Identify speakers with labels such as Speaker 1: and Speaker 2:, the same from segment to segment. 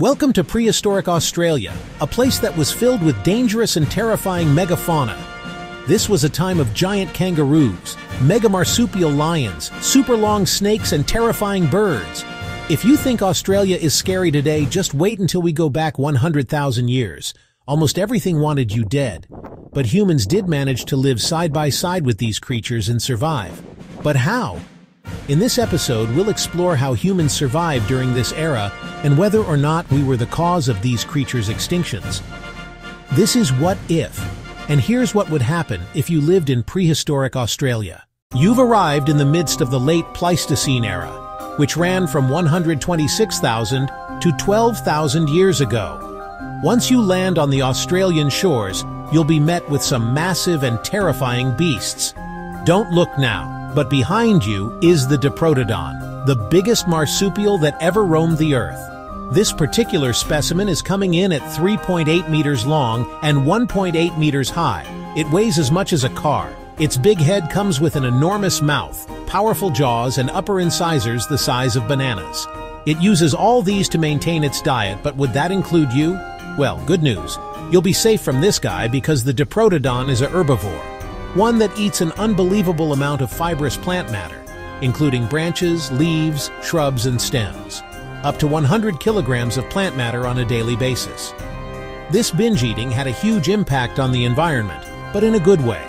Speaker 1: Welcome to prehistoric Australia, a place that was filled with dangerous and terrifying megafauna. This was a time of giant kangaroos, mega marsupial lions, super long snakes, and terrifying birds. If you think Australia is scary today, just wait until we go back 100,000 years. Almost everything wanted you dead. But humans did manage to live side by side with these creatures and survive. But how? In this episode, we'll explore how humans survived during this era and whether or not we were the cause of these creatures' extinctions. This is What If, and here's what would happen if you lived in prehistoric Australia. You've arrived in the midst of the late Pleistocene era, which ran from 126,000 to 12,000 years ago. Once you land on the Australian shores, you'll be met with some massive and terrifying beasts. Don't look now. But behind you is the Diprotodon, the biggest marsupial that ever roamed the Earth. This particular specimen is coming in at 3.8 meters long and 1.8 meters high. It weighs as much as a car. Its big head comes with an enormous mouth, powerful jaws, and upper incisors the size of bananas. It uses all these to maintain its diet, but would that include you? Well, good news. You'll be safe from this guy because the Diprotodon is a herbivore one that eats an unbelievable amount of fibrous plant matter, including branches, leaves, shrubs, and stems, up to 100 kilograms of plant matter on a daily basis. This binge eating had a huge impact on the environment, but in a good way.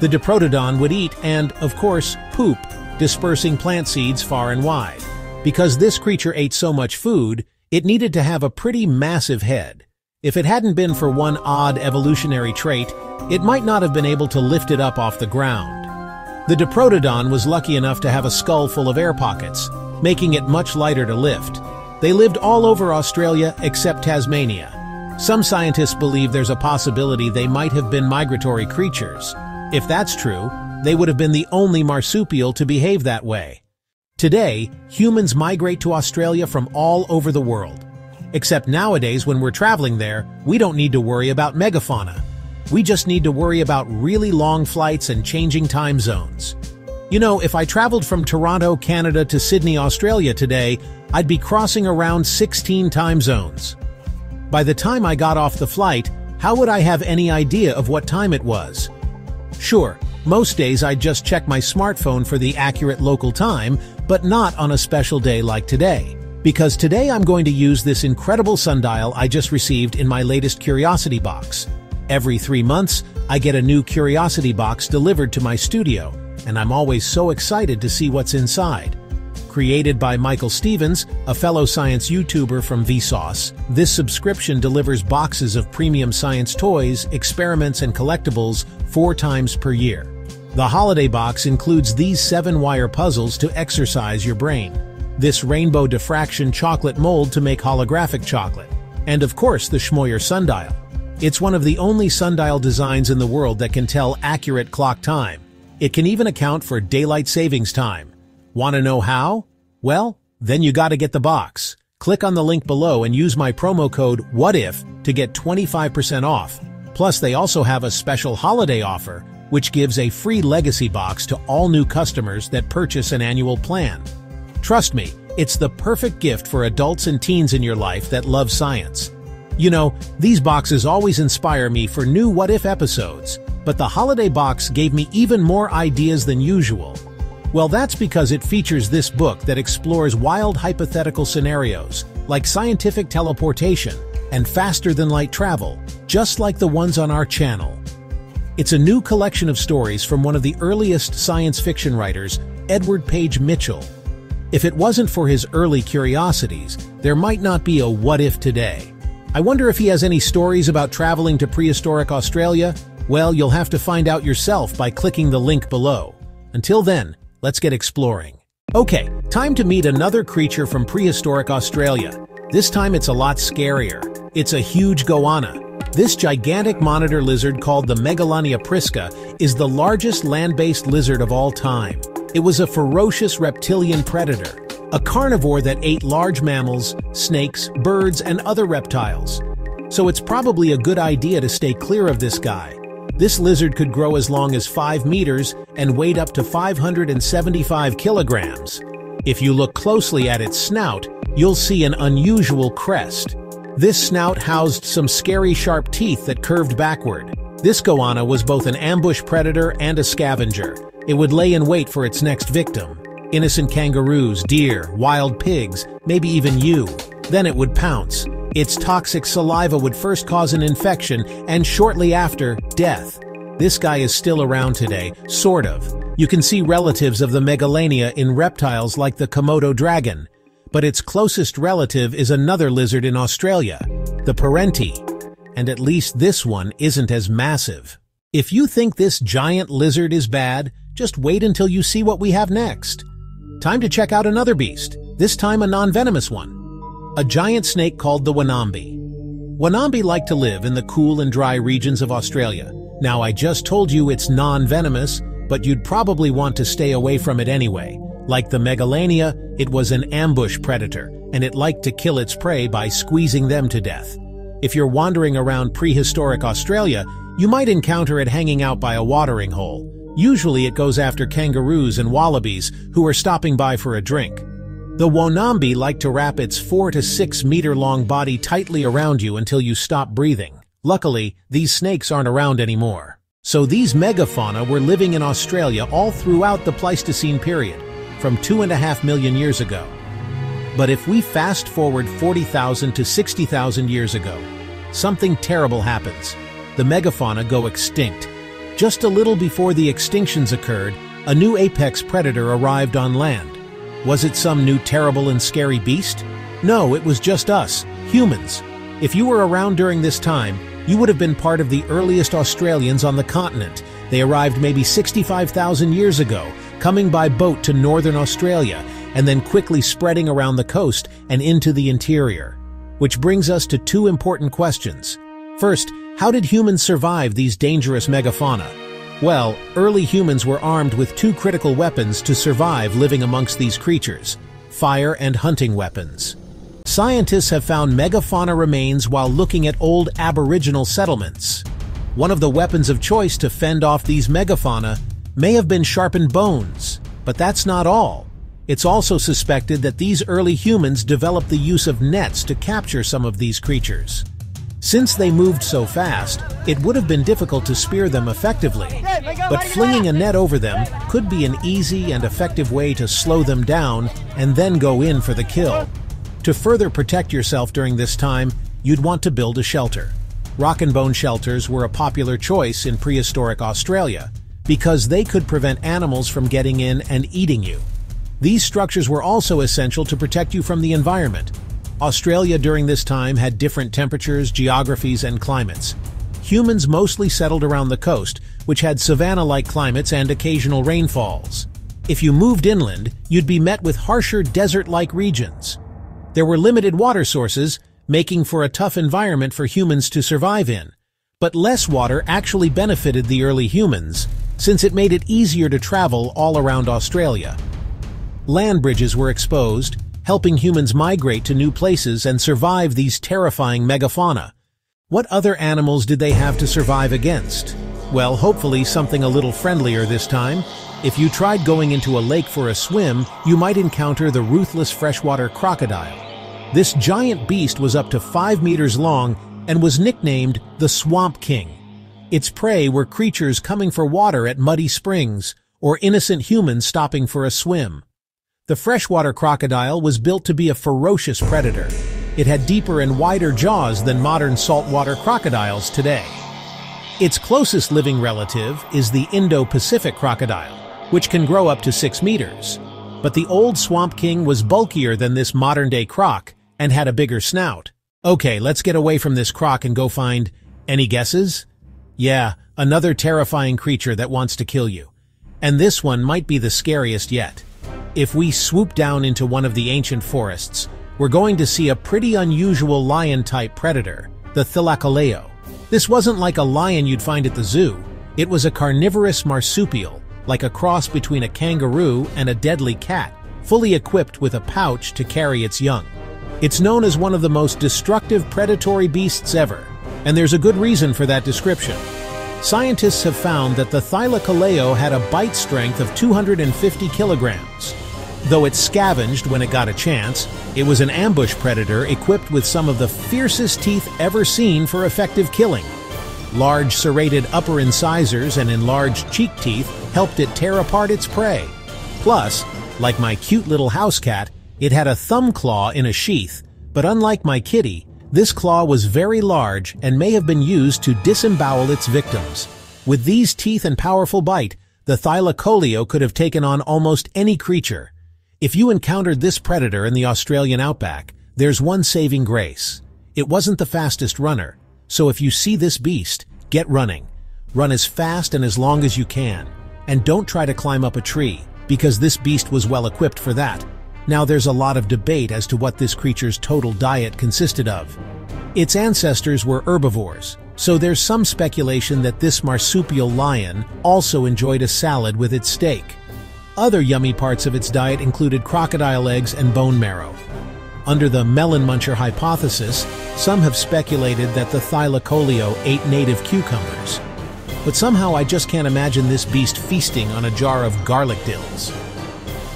Speaker 1: The Diprotodon would eat and, of course, poop, dispersing plant seeds far and wide. Because this creature ate so much food, it needed to have a pretty massive head. If it hadn't been for one odd evolutionary trait, it might not have been able to lift it up off the ground. The Diprotodon was lucky enough to have a skull full of air pockets, making it much lighter to lift. They lived all over Australia except Tasmania. Some scientists believe there's a possibility they might have been migratory creatures. If that's true, they would have been the only marsupial to behave that way. Today, humans migrate to Australia from all over the world. Except nowadays when we're traveling there, we don't need to worry about megafauna. We just need to worry about really long flights and changing time zones. You know, if I traveled from Toronto, Canada to Sydney, Australia today, I'd be crossing around 16 time zones. By the time I got off the flight, how would I have any idea of what time it was? Sure, most days I'd just check my smartphone for the accurate local time, but not on a special day like today. Because today I'm going to use this incredible sundial I just received in my latest Curiosity box. Every three months, I get a new Curiosity box delivered to my studio, and I'm always so excited to see what's inside. Created by Michael Stevens, a fellow science YouTuber from Vsauce, this subscription delivers boxes of premium science toys, experiments, and collectibles four times per year. The holiday box includes these seven-wire puzzles to exercise your brain, this rainbow diffraction chocolate mold to make holographic chocolate, and of course the Schmoyer sundial. It's one of the only sundial designs in the world that can tell accurate clock time. It can even account for daylight savings time. Want to know how? Well, then you gotta get the box. Click on the link below and use my promo code WHATIF to get 25% off. Plus, they also have a special holiday offer, which gives a free legacy box to all new customers that purchase an annual plan. Trust me, it's the perfect gift for adults and teens in your life that love science. You know, these boxes always inspire me for new What If episodes, but the holiday box gave me even more ideas than usual. Well, that's because it features this book that explores wild hypothetical scenarios, like scientific teleportation and faster-than-light travel, just like the ones on our channel. It's a new collection of stories from one of the earliest science fiction writers, Edward Page Mitchell. If it wasn't for his early curiosities, there might not be a What If today. I wonder if he has any stories about traveling to prehistoric Australia? Well, you'll have to find out yourself by clicking the link below. Until then, let's get exploring. Okay, time to meet another creature from prehistoric Australia. This time it's a lot scarier. It's a huge goanna. This gigantic monitor lizard called the Megalania prisca is the largest land-based lizard of all time. It was a ferocious reptilian predator, a carnivore that ate large mammals, snakes, birds, and other reptiles. So it's probably a good idea to stay clear of this guy. This lizard could grow as long as 5 meters and weighed up to 575 kilograms. If you look closely at its snout, you'll see an unusual crest. This snout housed some scary sharp teeth that curved backward. This goanna was both an ambush predator and a scavenger. It would lay in wait for its next victim. Innocent kangaroos, deer, wild pigs, maybe even you. Then it would pounce. Its toxic saliva would first cause an infection and shortly after, death. This guy is still around today, sort of. You can see relatives of the Megalania in reptiles like the Komodo dragon. But its closest relative is another lizard in Australia, the Perentie. And at least this one isn't as massive. If you think this giant lizard is bad, just wait until you see what we have next. Time to check out another beast, this time a non-venomous one. A giant snake called the Wonambi. Wonambi like to live in the cool and dry regions of Australia, now I just told you it's non-venomous, but you'd probably want to stay away from it anyway. Like the Megalania, it was an ambush predator, and it liked to kill its prey by squeezing them to death. If you're wandering around prehistoric Australia, you might encounter it hanging out by a watering hole. Usually it goes after kangaroos and wallabies who are stopping by for a drink. The Wonambi like to wrap its 4 to 6 meter long body tightly around you until you stop breathing. Luckily, these snakes aren't around anymore. So these megafauna were living in Australia all throughout the Pleistocene period, from two and a half million years ago. But if we fast forward 40,000 to 60,000 years ago, something terrible happens. The megafauna go extinct. Just a little before the extinctions occurred, a new apex predator arrived on land. Was it some new terrible and scary beast? No, it was just us, humans. If you were around during this time, you would have been part of the earliest Australians on the continent. They arrived maybe 65,000 years ago, coming by boat to northern Australia, and then quickly spreading around the coast and into the interior. Which brings us to two important questions. First, how did humans survive these dangerous megafauna? Well, early humans were armed with two critical weapons to survive living amongst these creatures, fire and hunting weapons. Scientists have found megafauna remains while looking at old aboriginal settlements. One of the weapons of choice to fend off these megafauna may have been sharpened bones, but that's not all. It's also suspected that these early humans developed the use of nets to capture some of these creatures. Since they moved so fast, it would have been difficult to spear them effectively, but flinging a net over them could be an easy and effective way to slow them down and then go in for the kill. To further protect yourself during this time, you'd want to build a shelter. Rock and bone shelters were a popular choice in prehistoric Australia because they could prevent animals from getting in and eating you. These structures were also essential to protect you from the environment. Australia during this time had different temperatures, geographies, and climates. Humans mostly settled around the coast, which had savanna-like climates and occasional rainfalls. If you moved inland, you'd be met with harsher desert-like regions. There were limited water sources, making for a tough environment for humans to survive in. But less water actually benefited the early humans, since it made it easier to travel all around Australia. Land bridges were exposed, helping humans migrate to new places and survive these terrifying megafauna. What other animals did they have to survive against? Well, hopefully something a little friendlier this time. If you tried going into a lake for a swim, you might encounter the ruthless freshwater crocodile. This giant beast was up to 5 meters long and was nicknamed the Swamp King. Its prey were creatures coming for water at muddy springs or innocent humans stopping for a swim. The freshwater crocodile was built to be a ferocious predator. It had deeper and wider jaws than modern saltwater crocodiles today. Its closest living relative is the Indo-Pacific crocodile, which can grow up to 6 meters. But the old Swamp King was bulkier than this modern-day croc and had a bigger snout. Okay, let's get away from this croc and go find... Any guesses? Yeah, another terrifying creature that wants to kill you. And this one might be the scariest yet. If we swoop down into one of the ancient forests, we're going to see a pretty unusual lion-type predator, the Thylacoleo. This wasn't like a lion you'd find at the zoo. It was a carnivorous marsupial, like a cross between a kangaroo and a deadly cat, fully equipped with a pouch to carry its young. It's known as one of the most destructive predatory beasts ever, and there's a good reason for that description. Scientists have found that the Thylacoleo had a bite strength of 250 kilograms. Though it scavenged when it got a chance, it was an ambush predator equipped with some of the fiercest teeth ever seen for effective killing. Large serrated upper incisors and enlarged cheek teeth helped it tear apart its prey. Plus, like my cute little house cat, it had a thumb claw in a sheath, but unlike my kitty, this claw was very large and may have been used to disembowel its victims. With these teeth and powerful bite, the Thylacoleo could have taken on almost any creature. If you encountered this predator in the Australian outback, there's one saving grace. It wasn't the fastest runner, so if you see this beast, get running. Run as fast and as long as you can. And don't try to climb up a tree, because this beast was well equipped for that. Now there's a lot of debate as to what this creature's total diet consisted of. Its ancestors were herbivores, so there's some speculation that this marsupial lion also enjoyed a salad with its steak. Other yummy parts of its diet included crocodile eggs and bone marrow. Under the melon muncher hypothesis, some have speculated that the Thylacoleo ate native cucumbers. But somehow I just can't imagine this beast feasting on a jar of garlic dills.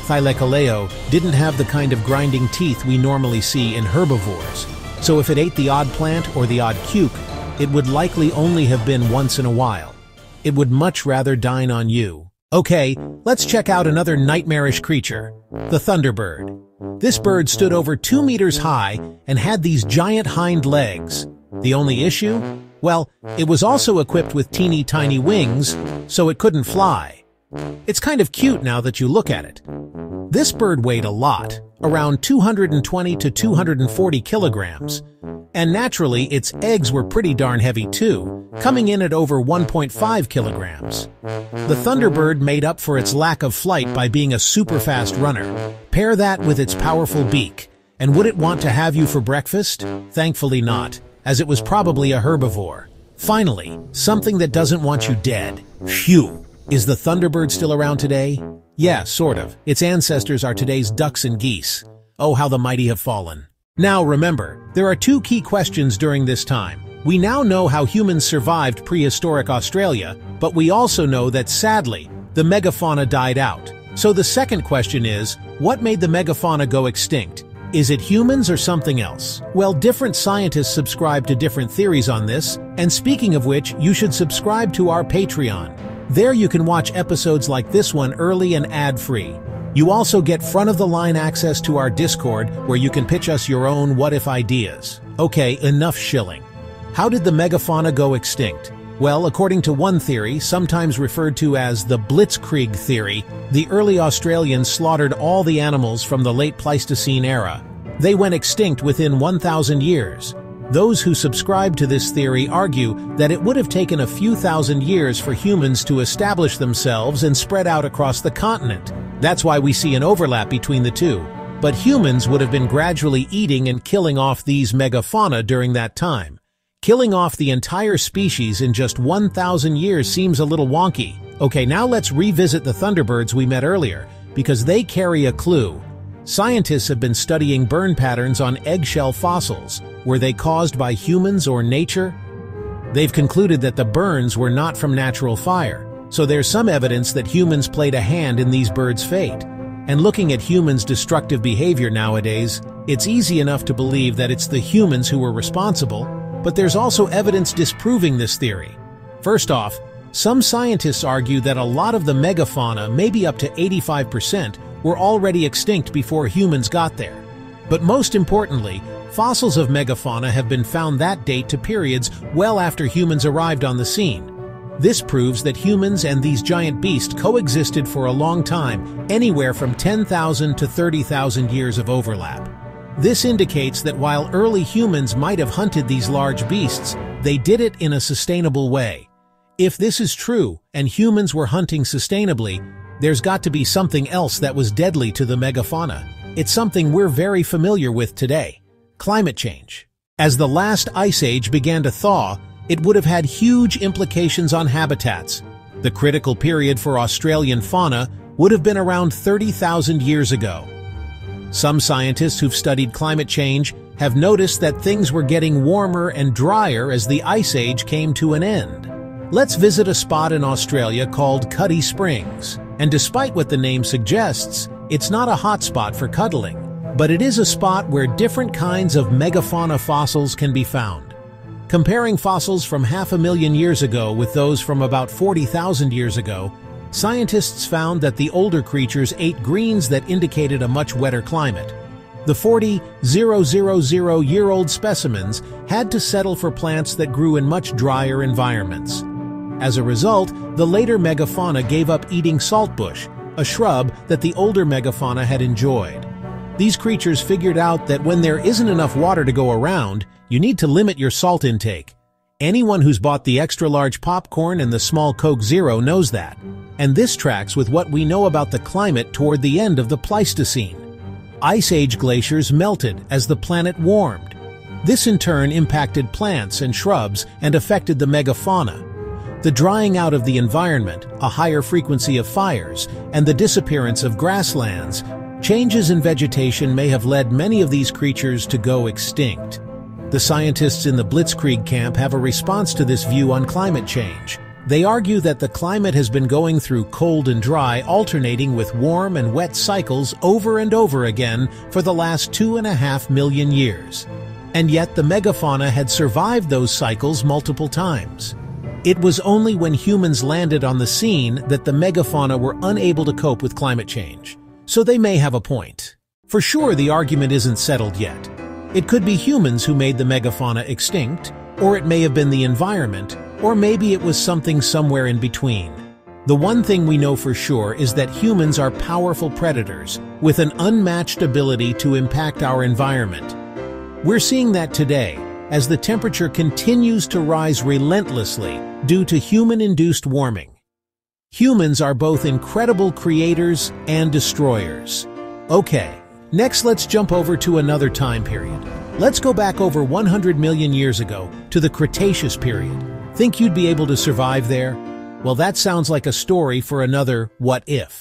Speaker 1: Thylacoleo didn't have the kind of grinding teeth we normally see in herbivores, so if it ate the odd plant or the odd cuke, it would likely only have been once in a while. It would much rather dine on you. Okay, let's check out another nightmarish creature, the thunderbird. This bird stood over two meters high and had these giant hind legs. The only issue? Well, it was also equipped with teeny tiny wings, so it couldn't fly. It's kind of cute now that you look at it. This bird weighed a lot, around 220 to 240 kilograms, and naturally its eggs were pretty darn heavy too, coming in at over 1.5 kilograms. The Thunderbird made up for its lack of flight by being a super fast runner. Pair that with its powerful beak, and would it want to have you for breakfast? Thankfully not, as it was probably a herbivore. Finally, something that doesn't want you dead. Phew! Is the Thunderbird still around today? Yeah, sort of. Its ancestors are today's ducks and geese. Oh, how the mighty have fallen. Now remember, there are two key questions during this time. We now know how humans survived prehistoric Australia, but we also know that sadly, the megafauna died out. So the second question is, what made the megafauna go extinct? Is it humans or something else? Well, different scientists subscribe to different theories on this, and speaking of which, you should subscribe to our Patreon. There you can watch episodes like this one early and ad-free. You also get front-of-the-line access to our Discord where you can pitch us your own what-if ideas. Okay, enough shilling. How did the megafauna go extinct? Well, according to one theory, sometimes referred to as the Blitzkrieg theory, the early Australians slaughtered all the animals from the late Pleistocene era. They went extinct within 1,000 years, those who subscribe to this theory argue that it would have taken a few thousand years for humans to establish themselves and spread out across the continent. That's why we see an overlap between the two. But humans would have been gradually eating and killing off these megafauna during that time. Killing off the entire species in just 1,000 years seems a little wonky. Okay, now let's revisit the thunderbirds we met earlier, because they carry a clue. Scientists have been studying burn patterns on eggshell fossils. Were they caused by humans or nature? They've concluded that the burns were not from natural fire, so there's some evidence that humans played a hand in these birds' fate. And looking at humans' destructive behavior nowadays, it's easy enough to believe that it's the humans who were responsible, but there's also evidence disproving this theory. First off, some scientists argue that a lot of the megafauna, maybe up to 85%, were already extinct before humans got there. But most importantly, fossils of megafauna have been found that date to periods well after humans arrived on the scene. This proves that humans and these giant beasts coexisted for a long time, anywhere from 10,000 to 30,000 years of overlap. This indicates that while early humans might have hunted these large beasts, they did it in a sustainable way. If this is true, and humans were hunting sustainably, there's got to be something else that was deadly to the megafauna. It's something we're very familiar with today. Climate change. As the last ice age began to thaw, it would have had huge implications on habitats. The critical period for Australian fauna would have been around 30,000 years ago. Some scientists who've studied climate change have noticed that things were getting warmer and drier as the ice age came to an end. Let's visit a spot in Australia called Cuddy Springs. And despite what the name suggests, It's not a hotspot for cuddling, but it is a spot where different kinds of megafauna fossils can be found. Comparing fossils from half a million years ago with those from about 40,000 years ago, scientists found that the older creatures ate greens that indicated a much wetter climate. The 40,000-year-old specimens had to settle for plants that grew in much drier environments. As a result, the later megafauna gave up eating saltbush, a shrub that the older megafauna had enjoyed. These creatures figured out that when there isn't enough water to go around, you need to limit your salt intake. Anyone who's bought the extra-large popcorn and the small Coke Zero knows that. And this tracks with what we know about the climate toward the end of the Pleistocene. Ice Age glaciers melted as the planet warmed. This in turn impacted plants and shrubs and affected the megafauna. The drying out of the environment, a higher frequency of fires, and the disappearance of grasslands, changes in vegetation may have led many of these creatures to go extinct. The scientists in the Blitzkrieg camp have a response to this view on climate change. They argue that the climate has been going through cold and dry, alternating with warm and wet cycles over and over again for the last two and a half million years. And yet the megafauna had survived those cycles multiple times. It was only when humans landed on the scene that the megafauna were unable to cope with climate change. So they may have a point. For sure, the argument isn't settled yet. It could be humans who made the megafauna extinct, or it may have been the environment, or maybe it was something somewhere in between. The one thing we know for sure is that humans are powerful predators with an unmatched ability to impact our environment. We're seeing that today as the temperature continues to rise relentlessly due to human-induced warming. Humans are both incredible creators and destroyers. Okay, next let's jump over to another time period. Let's go back over 100 million years ago to the Cretaceous period. Think you'd be able to survive there? Well, that sounds like a story for another What If.